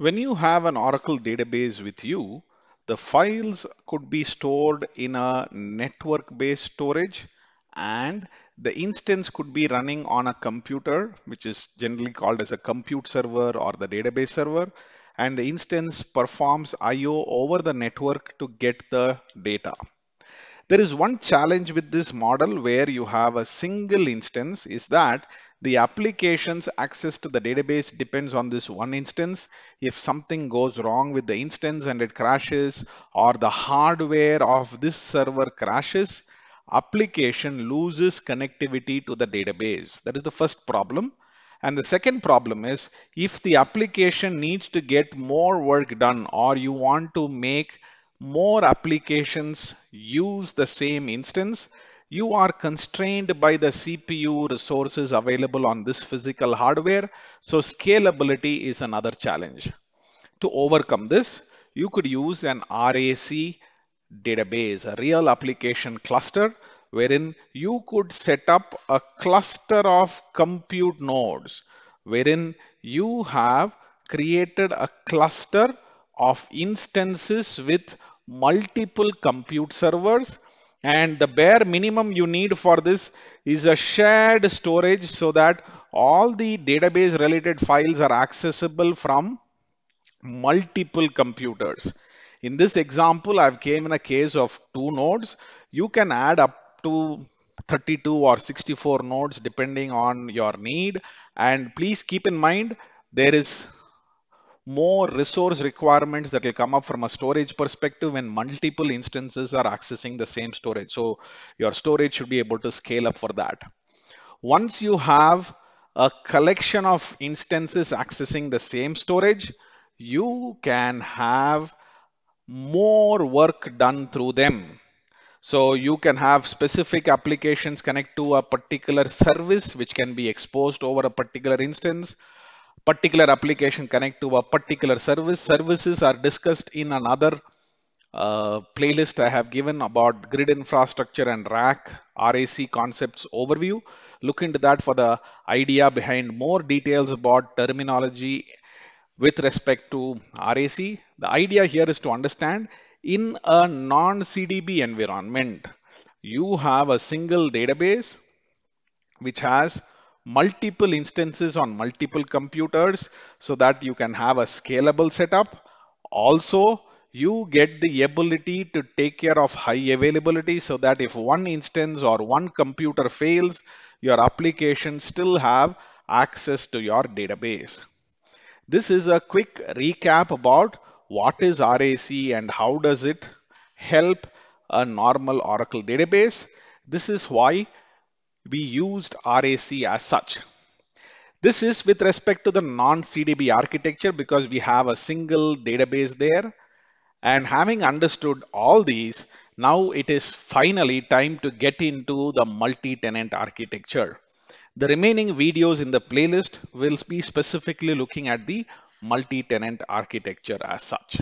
When you have an Oracle database with you, the files could be stored in a network-based storage and the instance could be running on a computer, which is generally called as a compute server or the database server. And the instance performs IO over the network to get the data. There is one challenge with this model where you have a single instance is that the application's access to the database depends on this one instance. If something goes wrong with the instance and it crashes or the hardware of this server crashes, application loses connectivity to the database. That is the first problem. And the second problem is if the application needs to get more work done or you want to make more applications use the same instance, you are constrained by the CPU resources available on this physical hardware. So scalability is another challenge. To overcome this, you could use an RAC database, a real application cluster, wherein you could set up a cluster of compute nodes, wherein you have created a cluster of instances with multiple compute servers and the bare minimum you need for this is a shared storage so that all the database related files are accessible from multiple computers. In this example, I've came in a case of two nodes. You can add up to 32 or 64 nodes depending on your need. And please keep in mind, there is more resource requirements that will come up from a storage perspective when multiple instances are accessing the same storage. So your storage should be able to scale up for that. Once you have a collection of instances accessing the same storage, you can have more work done through them. So you can have specific applications connect to a particular service which can be exposed over a particular instance particular application connect to a particular service. Services are discussed in another uh, playlist I have given about grid infrastructure and rack RAC concepts overview. Look into that for the idea behind more details about terminology with respect to RAC. The idea here is to understand in a non-CDB environment, you have a single database which has multiple instances on multiple computers so that you can have a scalable setup. Also, you get the ability to take care of high availability so that if one instance or one computer fails, your application still have access to your database. This is a quick recap about what is RAC and how does it help a normal Oracle database. This is why we used RAC as such. This is with respect to the non-CDB architecture because we have a single database there. And having understood all these, now it is finally time to get into the multi-tenant architecture. The remaining videos in the playlist will be specifically looking at the multi-tenant architecture as such.